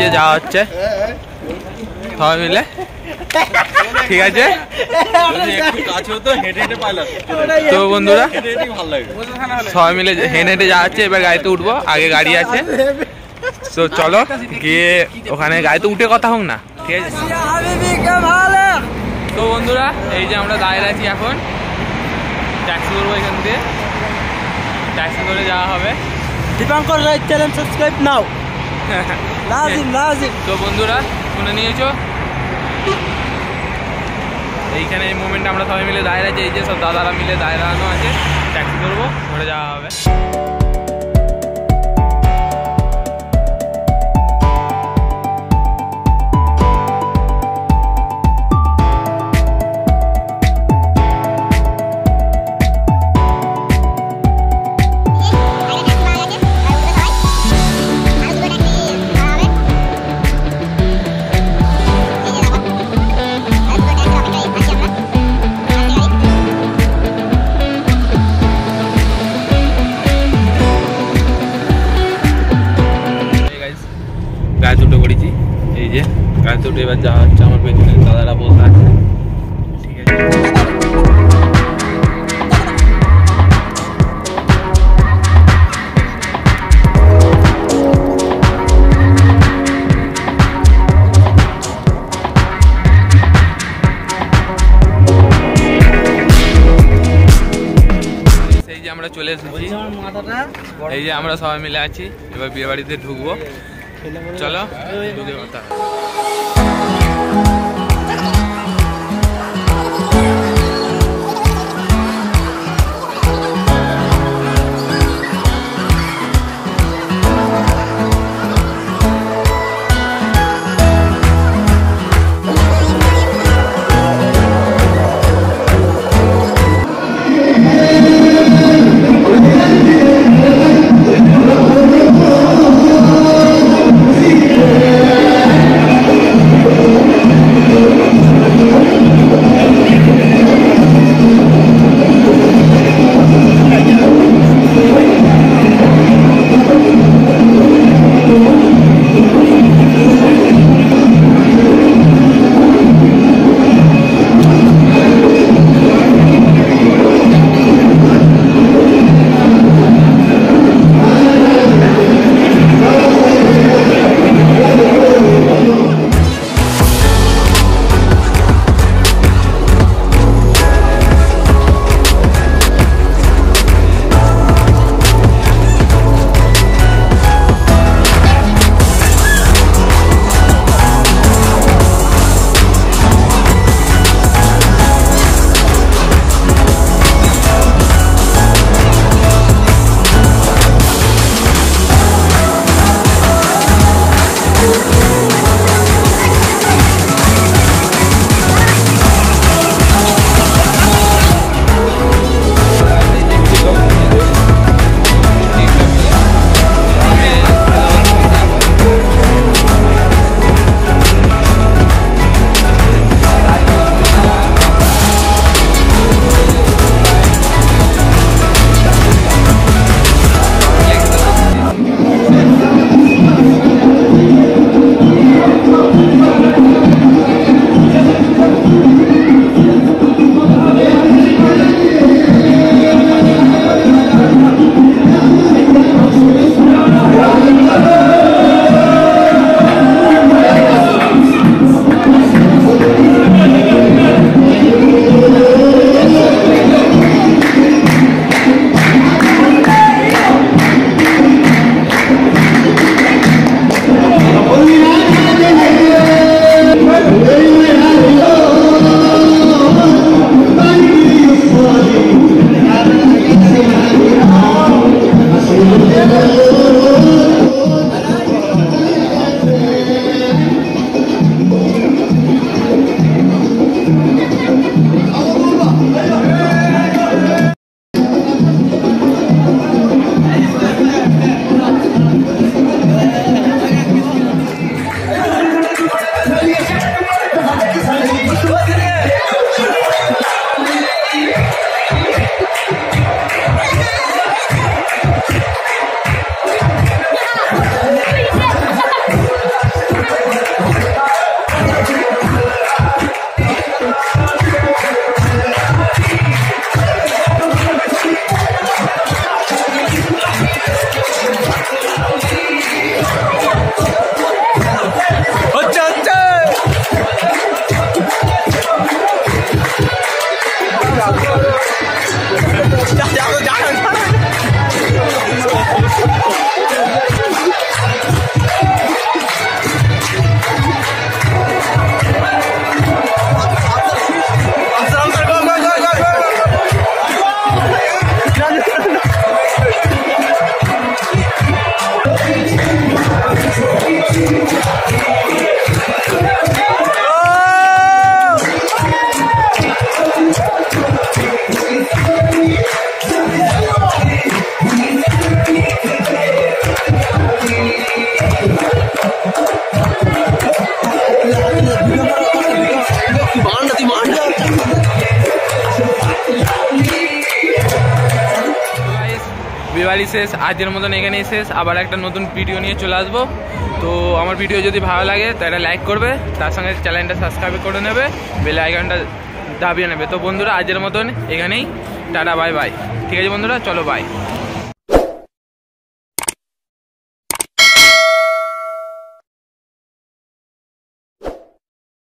যে যাওয়া হচ্ছে। সবাই মিলে। ঠিক আছে? তো বন্ধুরা, সবাই মিলে হেঁটে হেঁটে যাওয়া হচ্ছে। এবার গাড়িতে উঠবো। আগে গাড়ি আছে। তো চলো, গিয়ে ওখানে গাড়িতে উঠে কথা হোক না। ঠিক আছে? তো বন্ধুরা, এই যে আমরা দাঁড়িয়ে আছি এখন। ট্যাক্সি করব এখান দিয়ে। ট্যাক্সি করে যাওয়া হবে। দীপঙ্কর রায় চ্যানেল সাবস্ক্রাইব নাও। লাজিম লাজিম। তো বন্ধুরা, শুনে নিয়েছো? এইখানে এই মোমেন্টে আমরা সবাই মিলে আছি এই যে সব দাদারা মিলে দাঁড়ানো আছে ট্যাক্সি করব ঘুরে যাওয়া হবে। গায়ে দুটো করেছি। এই যে গায়ে দুটো এবার যাওয়া হচ্ছে আমার পেছনে দাদারা বসে আছে। ঠিক আছে। আমরা চলে এসেছি। এই যে আমরা সবাই মিলে আছি। এবার বিয়ে বাড়িতে ঢুকবো। চলো ঢুকে কথা বিবাড়ি শেষ, আজকের মতন এখানেই শেষ। আবার একটা নতুন ভিডিও নিয়ে চলে আসব। তো আমার ভিডিও যদি ভালো লাগে তো এটা লাইক করবে। তার সঙ্গে চ্যানেলটা সাবস্ক্রাইব করে নেবে। বেল আইকনটা দাবিয়ে নেবে। তো বন্ধুরা, আজকের মতন এখানেই। টাটা বাই বাই ঠিক আছে বন্ধুরা, চলো বাই